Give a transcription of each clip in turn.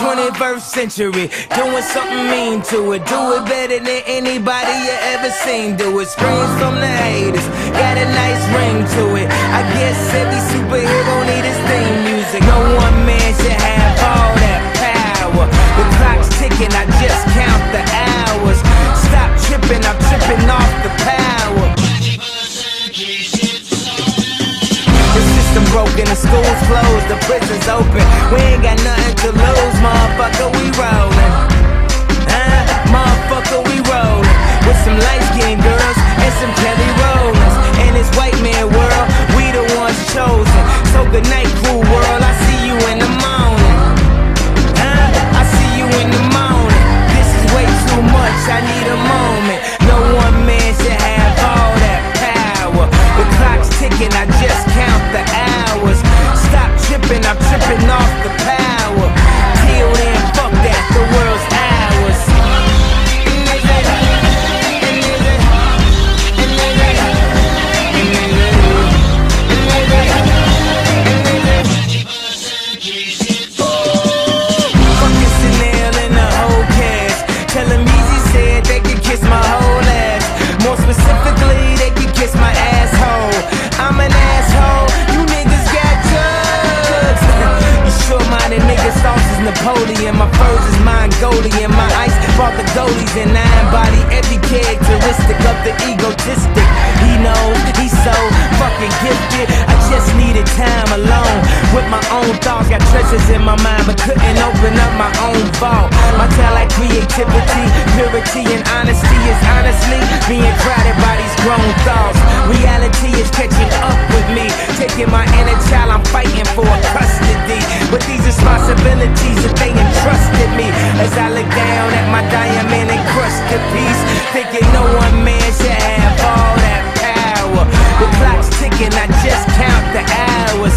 21st century. Doing something mean to it. Do it better than anybody you ever seen. Do it. Screams from the haters. Got a nice ring to it. I guess every superhero need his theme music. No one man should have system broken, the school's closed, the prison's open. We ain't got nothing to lose, motherfucker, we rollin'. Mongolian. My ice brought the goalies and I embody every characteristic of the egotistic. He knows he's so fucking gifted. I just needed time alone with my own thoughts. Got treasures in my mind, but couldn't open up my own vault. My talent, creativity, purity, and honesty is honestly being crowded by these grown thoughts. Reality is catching up with me, taking my inner child. I'm fighting for custody, but these responsibilities that they just count the hours.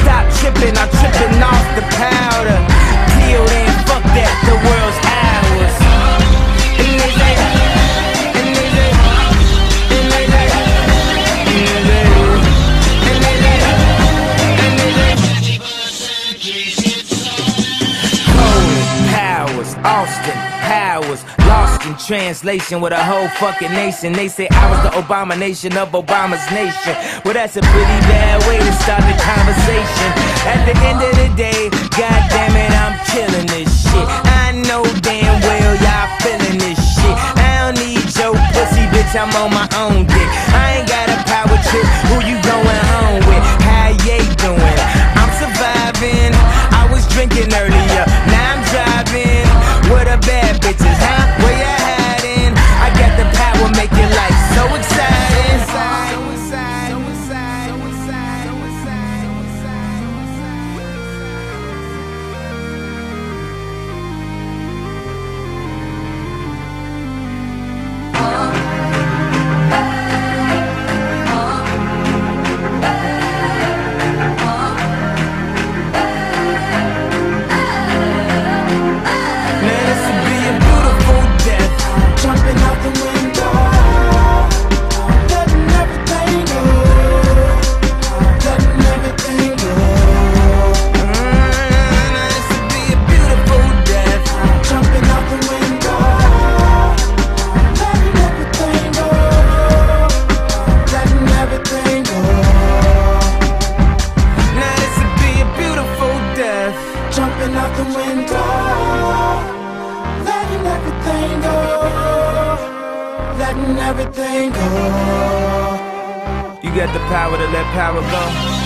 Stop tripping, I'm tripping off the powder. Till then, fuck that, the world's ours. And in translation with a whole fucking nation. They say I was the abomination of Obama's nation. Well, that's a pretty bad way to start the conversation. At the end of the day, god damn it, I'm killing this shit. I know damn well y'all feeling this shit. I don't need your pussy, bitch, I'm on my own letting everything go. You got the power to let power go.